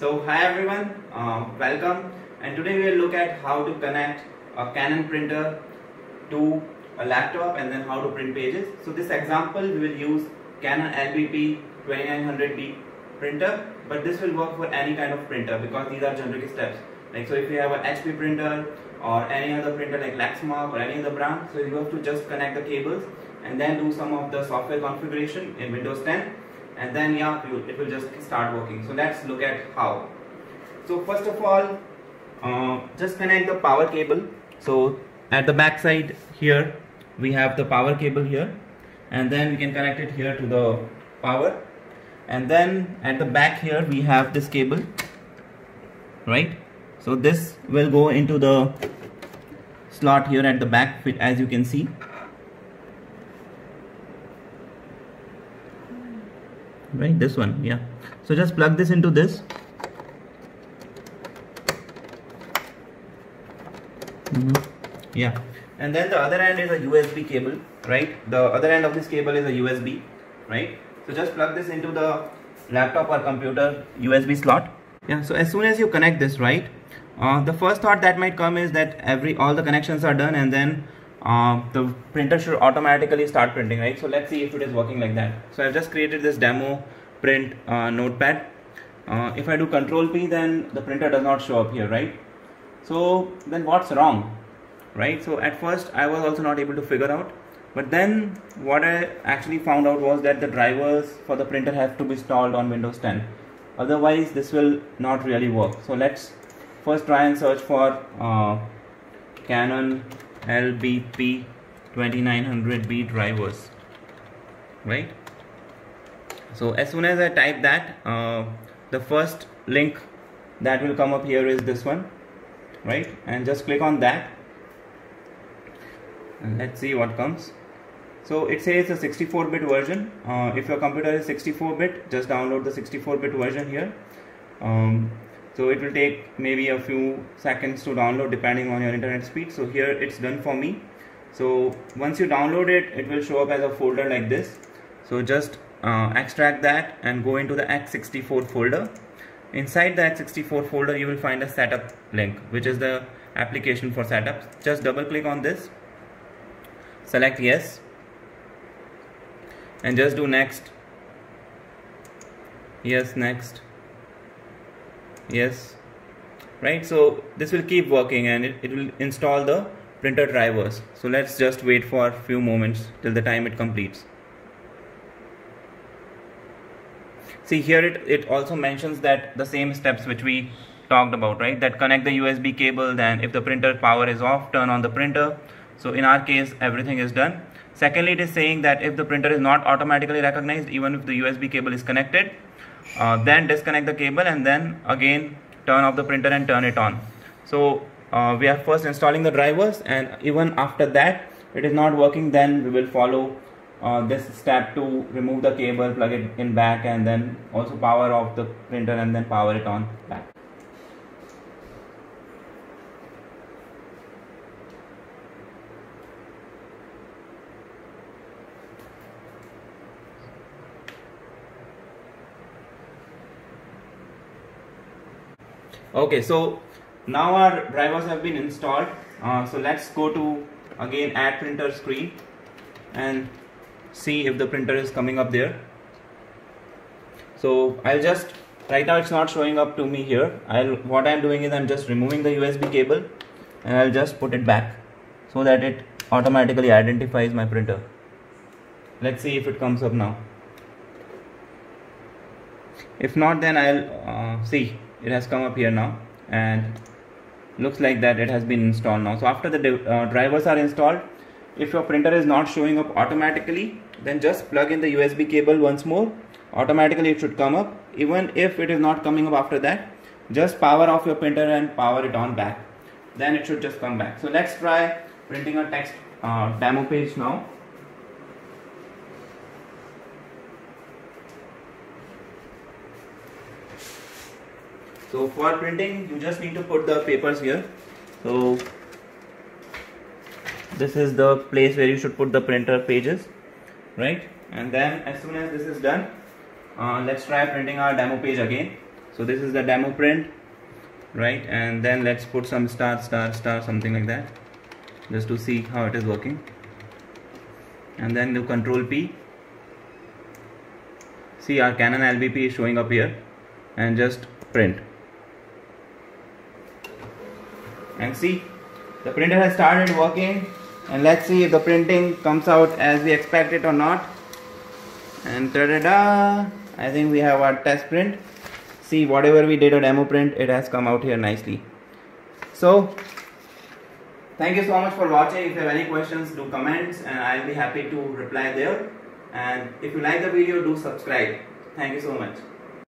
So hi everyone, uh, welcome and today we will look at how to connect a Canon printer to a laptop and then how to print pages. So this example we will use Canon LBP 2900B printer but this will work for any kind of printer because these are generic steps. Like so if you have an HP printer or any other printer like Lexmark or any other brand so you have to just connect the cables and then do some of the software configuration in Windows 10 and then yeah it will just start working. So let's look at how. So first of all uh, just connect the power cable. So at the back side here we have the power cable here. And then we can connect it here to the power. And then at the back here we have this cable. Right? So this will go into the slot here at the back as you can see right? This one yeah. So just plug this into this. Mm -hmm. yeah. And then the other end is a USB cable right? The other end of this cable is a USB right? So just plug this into the laptop or computer USB slot. Yeah so as soon as you connect this right uh, the first thought that might come is that every all the connections are done and then uh, the printer should automatically start printing right? So let's see if it is working like that. So I've just created this demo print uh, notepad. Uh, if I do control P then the printer does not show up here right? So then what's wrong right? So at first I was also not able to figure out. But then what I actually found out was that the drivers for the printer have to be installed on Windows 10 otherwise this will not really work. So let's first try and search for uh, Canon LBP 2900B drivers right? So as soon as I type that uh, the first link that will come up here is this one right? And just click on that. And let's see what comes. So it says a 64-bit version. Uh, if your computer is 64-bit just download the 64-bit version here. Um, so it will take maybe a few seconds to download depending on your internet speed. So here it's done for me. So once you download it it will show up as a folder like this. So just uh, extract that and go into the x64 folder. Inside the x64 folder you will find a setup link which is the application for setup just double click on this. Select yes. And just do next. Yes next yes. Right so this will keep working and it, it will install the printer drivers. So let's just wait for a few moments till the time it completes. See here it, it also mentions that the same steps which we talked about right? That connect the USB cable then if the printer power is off turn on the printer. So in our case everything is done. Secondly it is saying that if the printer is not automatically recognized even if the USB cable is connected uh, then disconnect the cable and then again turn off the printer and turn it on. So uh, we are first installing the drivers and even after that it is not working then we will follow uh, this step to remove the cable plug it in back and then also power off the printer and then power it on back okay so now our drivers have been installed. Uh, so let's go to again add printer screen and see if the printer is coming up there. So I'll just right now it's not showing up to me here. I'll what I'm doing is I'm just removing the USB cable and I'll just put it back so that it automatically identifies my printer. Let's see if it comes up now. If not then I'll uh, see it has come up here now and looks like that it has been installed now. So after the uh, drivers are installed if your printer is not showing up automatically then just plug in the USB cable once more. Automatically it should come up. Even if it is not coming up after that just power off your printer and power it on back. Then it should just come back. So let's try printing a text uh, demo page now so for printing you just need to put the papers here. So this is the place where you should put the printer pages right? And then as soon as this is done uh, let's try printing our demo page again. So this is the demo print right? And then let's put some star star star something like that just to see how it is working. And then do control P. See our Canon LBP is showing up here. And just print and see the printer has started working. And let's see if the printing comes out as we expect it or not. And ta-da-da I think we have our test print. See whatever we did a demo print it has come out here nicely. So thank you so much for watching. If you have any questions do comments and I'll be happy to reply there. And if you like the video do subscribe. Thank you so much